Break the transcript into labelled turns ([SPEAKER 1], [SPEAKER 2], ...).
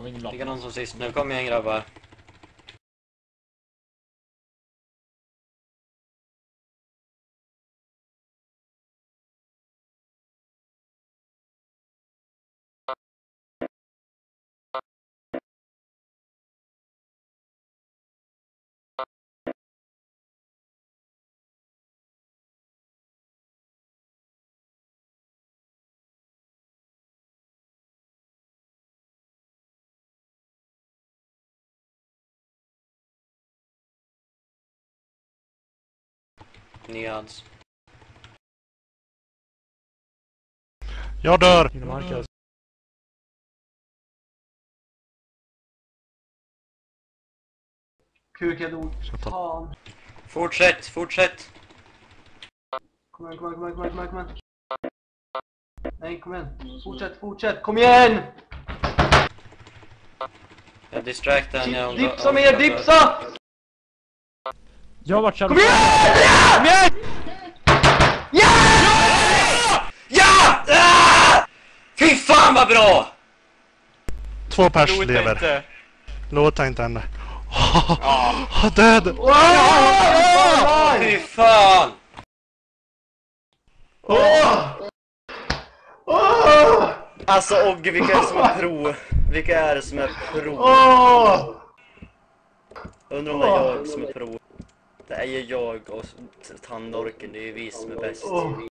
[SPEAKER 1] var ingen bra.
[SPEAKER 2] Likadant som sist nu. Kom igen grabbar. Nyads.
[SPEAKER 3] Jag dör!
[SPEAKER 4] Inom Marcus.
[SPEAKER 5] Kuk, jag dog.
[SPEAKER 3] Sluta.
[SPEAKER 5] Fan.
[SPEAKER 2] Fortsätt, fortsätt!
[SPEAKER 5] Kom igen, kom igen, kom igen, kom igen, kom igen. Nej, kom igen. Fortsätt, fortsätt, kom igen!
[SPEAKER 2] Jag distractar han. jag-
[SPEAKER 5] Dipsa mer, dipsa!
[SPEAKER 4] Jag har varit
[SPEAKER 5] Kom
[SPEAKER 4] själv.
[SPEAKER 5] igen!
[SPEAKER 4] Kom igen!
[SPEAKER 2] Ja! Ah! Fy fan vad bra!
[SPEAKER 3] Två pers
[SPEAKER 6] Låt
[SPEAKER 3] lever.
[SPEAKER 6] inte.
[SPEAKER 3] Låta inte henne. Oh, död!
[SPEAKER 5] Åh!
[SPEAKER 2] Fy fan!
[SPEAKER 5] Åh! Åh!
[SPEAKER 2] Alltså Ogge, vilka är det som är pro? Vilka är det som är pro?
[SPEAKER 5] Åh!
[SPEAKER 2] Undrar om det är jag som är pro. Det är ju jag och Tandorken, det är ju vi som är bäst.